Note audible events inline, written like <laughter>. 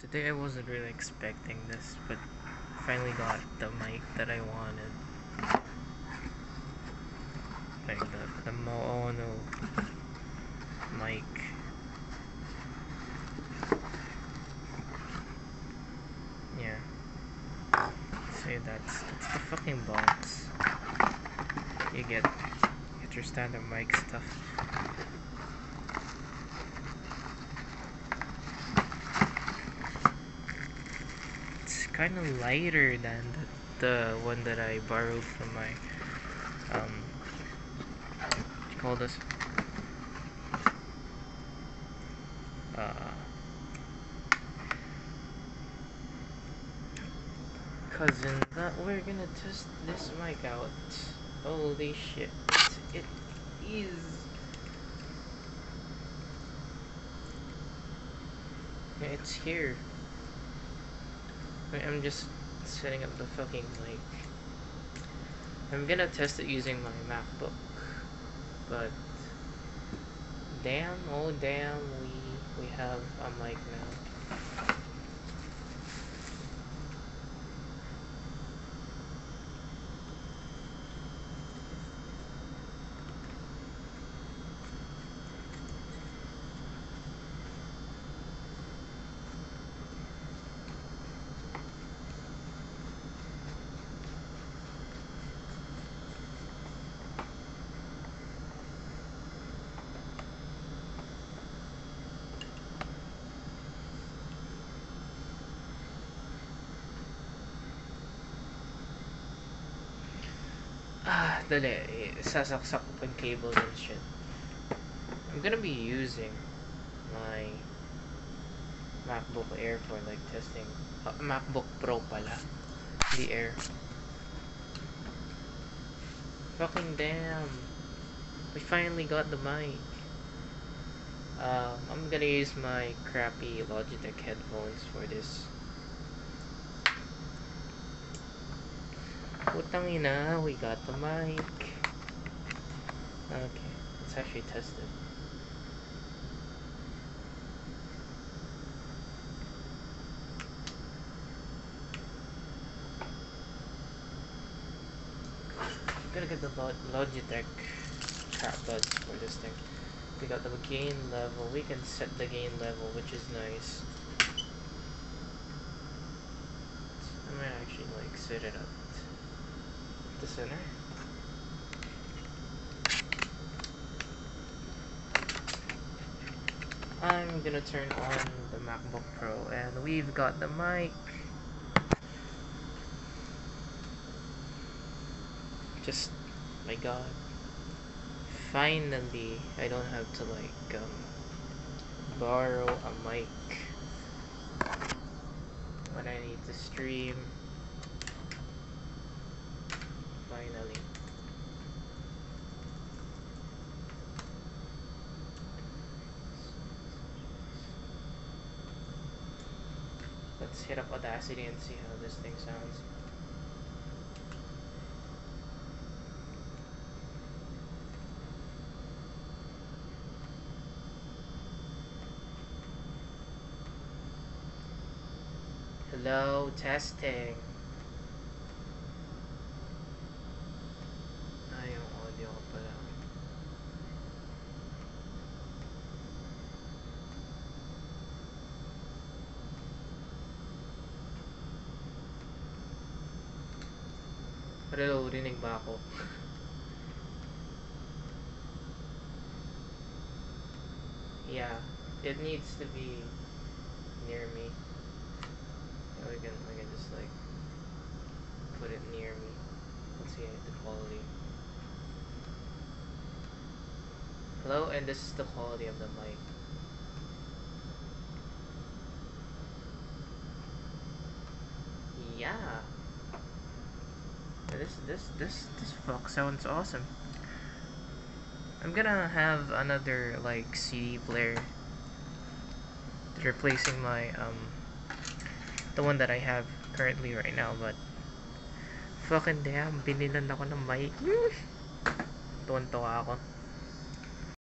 Today I wasn't really expecting this, but finally got the mic that I wanted. Like the, the Maono mic. Yeah. So that's that's the fucking box. You get get your standard mic stuff. It's kind of lighter than the, the one that I borrowed from my um what you call this? Uh cousin that we're gonna test this mic out. Holy shit it is. It's here I'm just setting up the fucking mic I'm gonna test it using my MacBook but damn oh damn we we have a mic now dali. Sasaksak ko yung cable and shit. I'm gonna be using my MacBook Air for like testing. Uh, MacBook Pro pala. The Air. Fucking damn. We finally got the mic. Um, I'm gonna use my crappy Logitech headphones for this. Putang ina, we got the mic. Okay, let's actually test it. I'm gonna get the Lo- Logitech crap buds for this thing. We got the gain level. We can set the gain level, which is nice. I might actually like set it up center. I'm gonna turn on the MacBook Pro and we've got the mic. Just, my god. Finally, I don't have to like, um, borrow a mic when I need to stream. Finally. Let's hit up Audacity and see how this thing sounds. Hello, testing. Ah, yung audio ko pala. Hello, rinig ba ako? yeah, it needs to be near me. We can, we can just like put it near me. Let's see the quality. Hello, and this is the quality of the mic. Yeah. This this this this fuck sounds awesome. I'm gonna have another like CD player replacing my um the one that I have currently right now, but fucking damn, binilan ako ng mic. <laughs> Tuwan-tuwa ako.